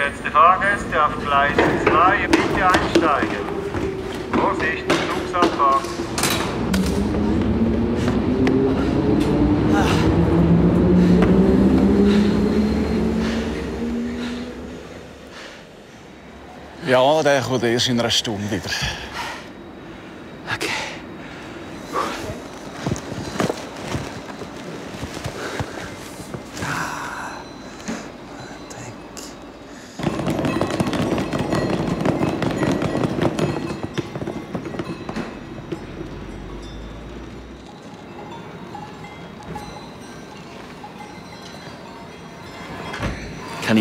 Geschätzte Fahrgäste auf Gleis 2, bitte einsteigen. Vorsicht, Zugsabfahrt. Ja, der kommt erst in einer Stunde wieder.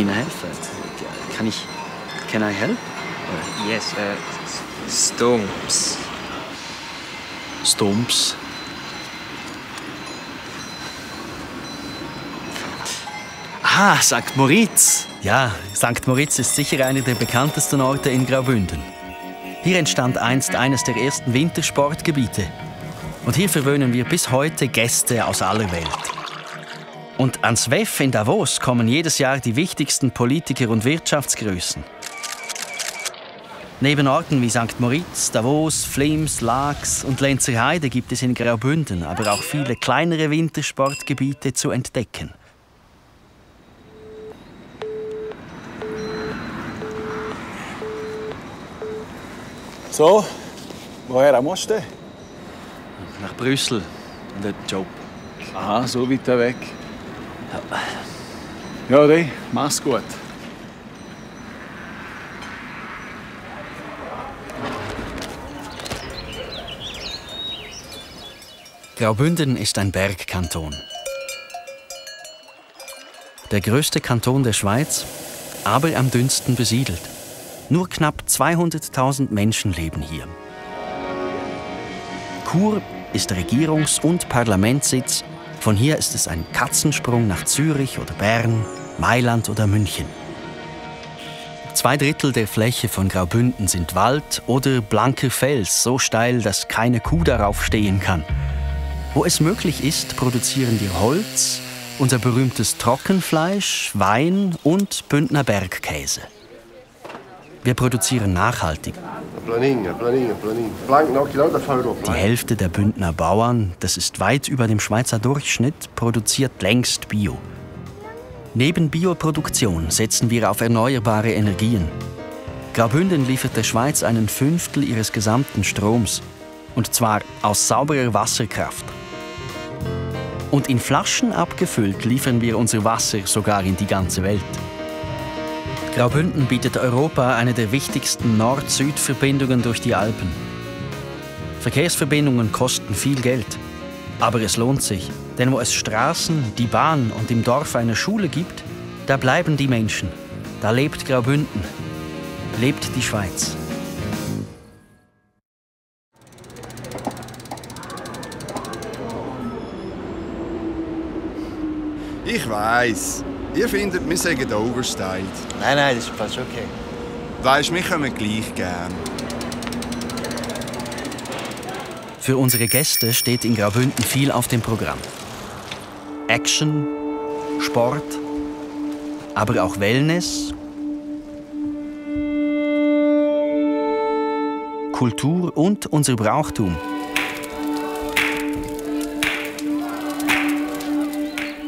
Kann Ihnen helfen? Kann ich. Can I help? Yes, uh, Stumps. Stumps. Ah, St. Moritz. Ja, St. Moritz ist sicher einer der bekanntesten Orte in Graubünden. Hier entstand einst eines der ersten Wintersportgebiete. Und hier verwöhnen wir bis heute Gäste aus aller Welt. Und ans WEF in Davos kommen jedes Jahr die wichtigsten Politiker und Wirtschaftsgrößen. Neben Orten wie St. Moritz, Davos, Flims, Laax und Lenzerheide gibt es in Graubünden aber auch viele kleinere Wintersportgebiete zu entdecken. So, woher musst du? Nach Brüssel und den Job. Aha, so weit weg. Ja, dann, mach's gut. Graubünden ist ein Bergkanton. Der größte Kanton der Schweiz, aber am dünnsten besiedelt. Nur knapp 200.000 Menschen leben hier. Chur ist Regierungs- und Parlamentssitz. Von hier ist es ein Katzensprung nach Zürich oder Bern, Mailand oder München. Zwei Drittel der Fläche von Graubünden sind Wald oder blanker Fels, so steil, dass keine Kuh darauf stehen kann. Wo es möglich ist, produzieren wir Holz, unser berühmtes Trockenfleisch, Wein und Bündner Bergkäse. Wir produzieren nachhaltig. Die Hälfte der Bündner Bauern, das ist weit über dem Schweizer Durchschnitt, produziert längst Bio. Neben Bioproduktion setzen wir auf erneuerbare Energien. Graubünden liefert der Schweiz einen Fünftel ihres gesamten Stroms. Und zwar aus sauberer Wasserkraft. Und in Flaschen abgefüllt liefern wir unser Wasser sogar in die ganze Welt. Graubünden bietet Europa eine der wichtigsten Nord-Süd-Verbindungen durch die Alpen. Verkehrsverbindungen kosten viel Geld. Aber es lohnt sich, denn wo es Straßen, die Bahn und im Dorf eine Schule gibt, da bleiben die Menschen. Da lebt Graubünden. Lebt die Schweiz. Ich weiß. Ihr findet, wir sagen overstylt. Nein, nein, das ist fast okay. Weisst, wir kommen gleich gern. Für unsere Gäste steht in Graubünden viel auf dem Programm. Action, Sport, aber auch Wellness, Kultur und unser Brauchtum.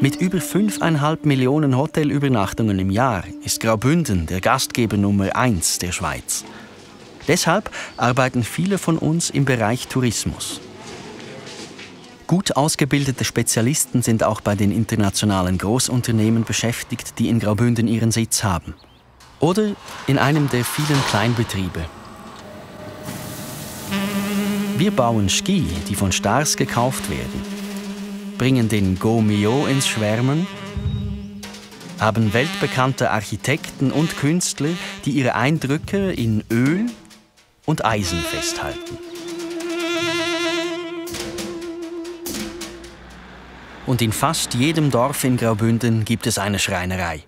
Mit über 5,5 Millionen Hotelübernachtungen im Jahr ist Graubünden der Gastgeber Nummer 1 der Schweiz. Deshalb arbeiten viele von uns im Bereich Tourismus. Gut ausgebildete Spezialisten sind auch bei den internationalen Großunternehmen beschäftigt, die in Graubünden ihren Sitz haben. Oder in einem der vielen Kleinbetriebe. Wir bauen Ski, die von Stars gekauft werden bringen den Go-Mio ins Schwärmen, haben weltbekannte Architekten und Künstler, die ihre Eindrücke in Öl und Eisen festhalten. Und in fast jedem Dorf in Graubünden gibt es eine Schreinerei.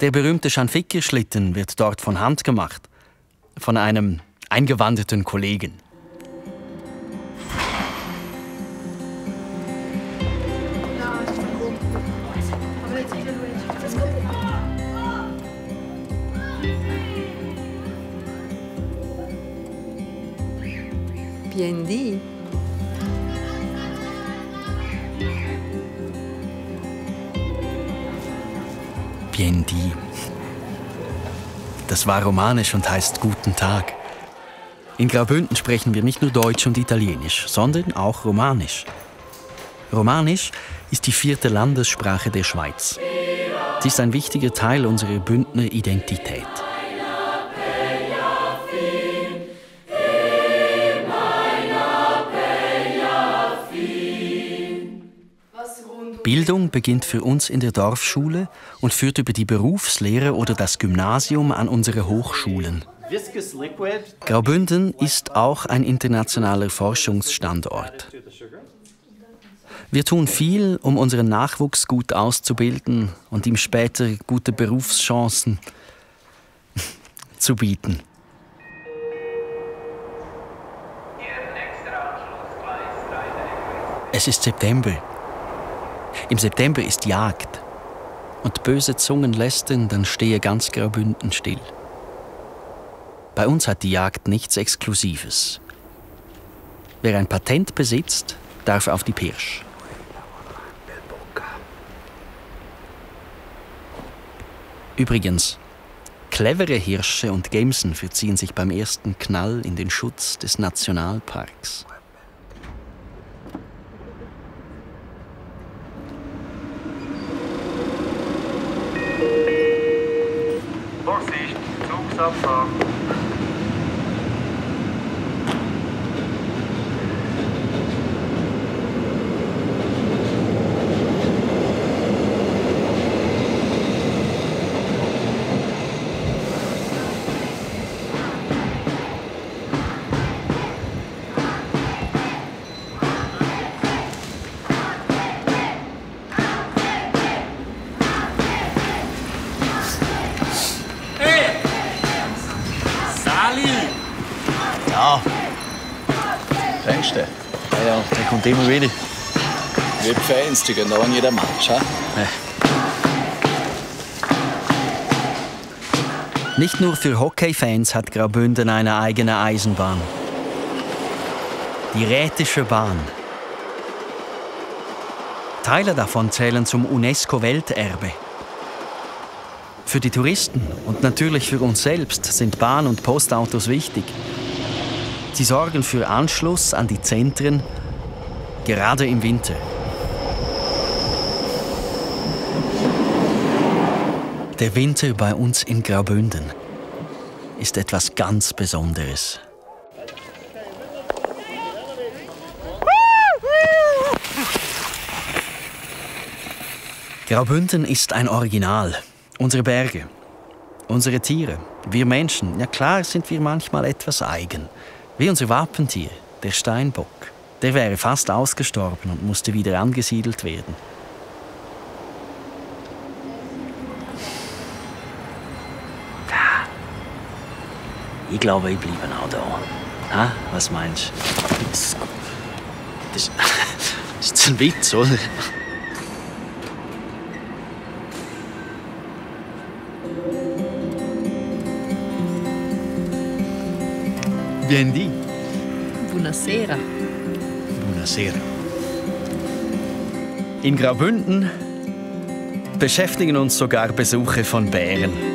Der berühmte Schanficker-Schlitten wird dort von Hand gemacht, von einem eingewanderten Kollegen. will ich, Bien dit. Bien dit. Das war romanisch und heißt Guten Tag. In Graubünden sprechen wir nicht nur Deutsch und Italienisch, sondern auch Romanisch. Romanisch ist die vierte Landessprache der Schweiz. Sie ist ein wichtiger Teil unserer Bündner Identität. Bildung beginnt für uns in der Dorfschule und führt über die Berufslehre oder das Gymnasium an unsere Hochschulen. Graubünden ist auch ein internationaler Forschungsstandort. Wir tun viel, um unseren Nachwuchs gut auszubilden und ihm später gute Berufschancen zu bieten. Es ist September. Im September ist Jagd. Und böse Zungen lästern, dann stehe ganz Graubünden still. Bei uns hat die Jagd nichts Exklusives. Wer ein Patent besitzt, darf auf die Pirsch. Übrigens, clevere Hirsche und Gemsen verziehen sich beim ersten Knall in den Schutz des Nationalparks. Zugsabfahrt. Du den? Ja, ja, der kommt immer wieder. Wie die Fans, die gehen auch in jedem Match. He? Nicht nur für Hockeyfans hat Graubünden eine eigene Eisenbahn. Die Rätische Bahn. Teile davon zählen zum UNESCO-Welterbe. Für die Touristen und natürlich für uns selbst sind Bahn- und Postautos wichtig. Sie sorgen für Anschluss an die Zentren, gerade im Winter. Der Winter bei uns in Graubünden ist etwas ganz Besonderes. Graubünden ist ein Original. Unsere Berge, unsere Tiere, wir Menschen, ja klar sind wir manchmal etwas eigen. Wie unser Wappentier, der Steinbock. Der wäre fast ausgestorben und musste wieder angesiedelt werden. Ich glaube, ich bleibe auch da. Ha? Was meinst du? Das, ist ein Witz, oder? Biendi. Buonasera. Buonasera. In Graubünden beschäftigen uns sogar Besuche von Bären.